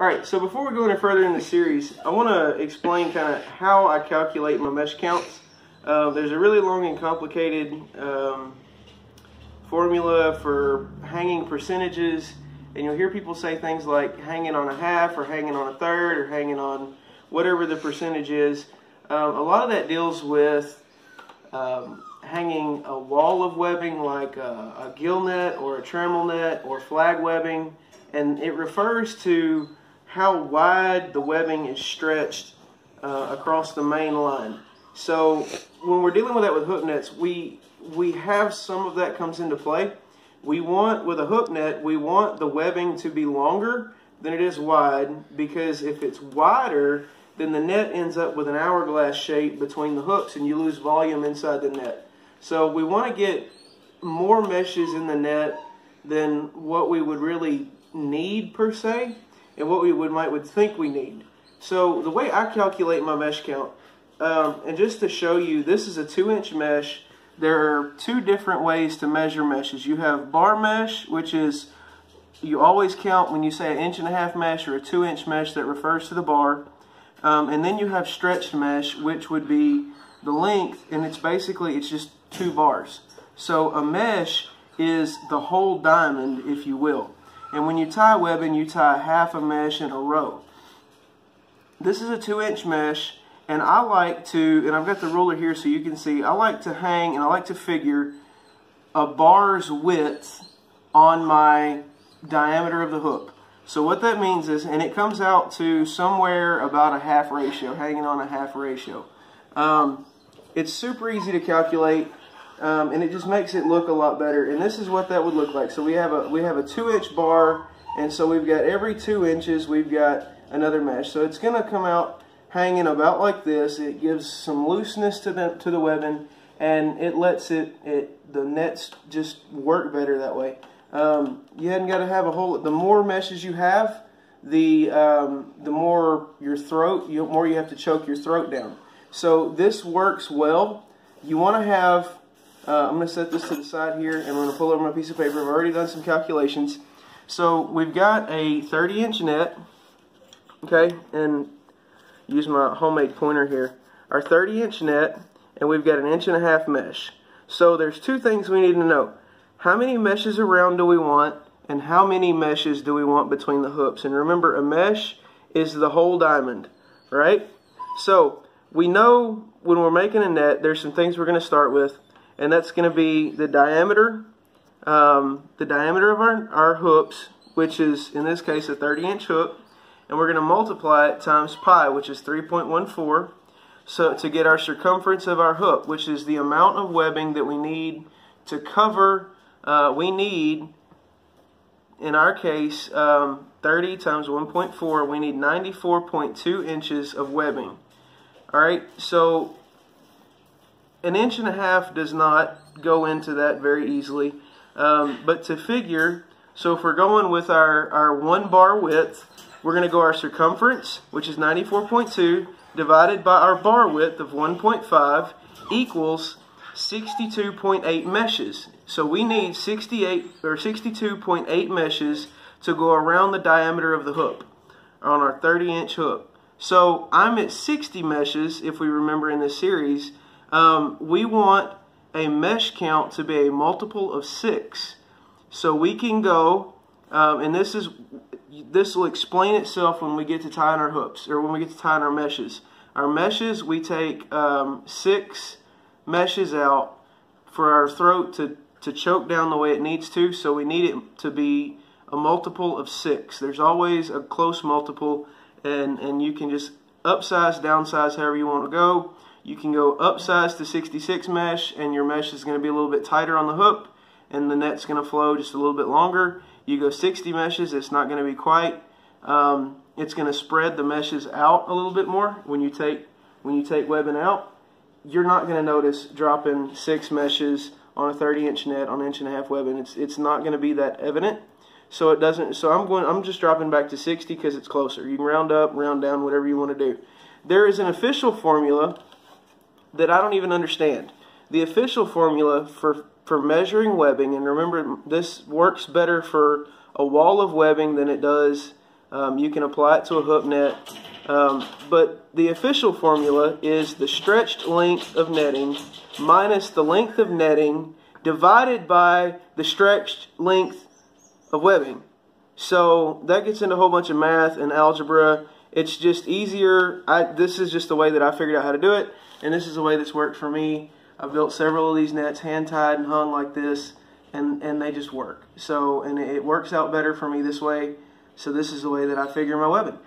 All right, so before we go any further in the series, I want to explain kind of how I calculate my mesh counts. Uh, there's a really long and complicated um, formula for hanging percentages, and you'll hear people say things like hanging on a half or hanging on a third or hanging on whatever the percentage is. Um, a lot of that deals with um, hanging a wall of webbing like a, a gill net or a trammel net or flag webbing, and it refers to how wide the webbing is stretched uh, across the main line. So when we're dealing with that with hoop nets, we we have some of that comes into play. We want with a hoop net, we want the webbing to be longer than it is wide because if it's wider, then the net ends up with an hourglass shape between the hoops and you lose volume inside the net. So we want to get more meshes in the net than what we would really need per se and what we would might would think we need. So the way I calculate my mesh count, um, and just to show you, this is a two inch mesh. There are two different ways to measure meshes. You have bar mesh, which is you always count when you say an inch and a half mesh or a two inch mesh that refers to the bar. Um, and then you have stretched mesh, which would be the length, and it's basically, it's just two bars. So a mesh is the whole diamond, if you will. And when you tie a webbing, you tie half a mesh in a row. This is a two inch mesh, and I like to, and I've got the ruler here so you can see, I like to hang and I like to figure a bar's width on my diameter of the hoop. So what that means is, and it comes out to somewhere about a half ratio, hanging on a half ratio. Um, it's super easy to calculate, um, and it just makes it look a lot better. And this is what that would look like. So we have a we have a two inch bar, and so we've got every two inches we've got another mesh. So it's going to come out hanging about like this. It gives some looseness to the to the webbing, and it lets it it the nets just work better that way. Um, you hadn't got to have a whole. The more meshes you have, the um, the more your throat, you more you have to choke your throat down. So this works well. You want to have. Uh, I'm going to set this to the side here, and I'm going to pull over my piece of paper. I've already done some calculations. So we've got a 30 inch net. Okay, and use my homemade pointer here. Our 30 inch net, and we've got an inch and a half mesh. So there's two things we need to know how many meshes around do we want and how many meshes do we want between the hoops. And remember, a mesh is the whole diamond, right? So we know when we're making a net, there's some things we're going to start with, and that's going to be the diameter, um, the diameter of our, our hoops, which is, in this case, a 30-inch hoop, and we're going to multiply it times pi, which is 3.14, so to get our circumference of our hoop, which is the amount of webbing that we need to cover uh, we need, in our case, um, 30 times 1.4, we need 94.2 inches of webbing. All right, so an inch and a half does not go into that very easily. Um, but to figure, so if we're going with our, our one bar width, we're going to go our circumference, which is 94.2, divided by our bar width of 1.5 equals 62.8 meshes. So we need 68 or 62.8 meshes to go around the diameter of the hoop on our 30 inch hoop. So I'm at 60 meshes if we remember in this series. Um, we want a mesh count to be a multiple of 6. So we can go, um, and this is this will explain itself when we get to tying our hoops or when we get to tying our meshes. Our meshes, we take um, 6 meshes out for our throat to, to choke down the way it needs to, so we need it to be a multiple of 6. There's always a close multiple, and, and you can just upsize, downsize, however you want to go. You can go upsize to 66 mesh, and your mesh is going to be a little bit tighter on the hoop, and the net's going to flow just a little bit longer. You go 60 meshes, it's not going to be quite. Um, it's going to spread the meshes out a little bit more when you take when you take webbing out you're not going to notice dropping six meshes on a 30 inch net on inch and a half webbing. It's it's not going to be that evident. So it doesn't. So I'm going. I'm just dropping back to 60 because it's closer. You can round up, round down, whatever you want to do. There is an official formula that I don't even understand. The official formula for for measuring webbing, and remember this works better for a wall of webbing than it does Um, you can apply it to a hoop net. Um, but the official formula is the stretched length of netting minus the length of netting divided by the stretched length of webbing. So that gets into a whole bunch of math and algebra. It's just easier. I, this is just the way that I figured out how to do it, and this is the way that's worked for me. I've built several of these nets hand tied and hung like this, and, and they just work. So, and it works out better for me this way. So this is the way that I figure my webbing.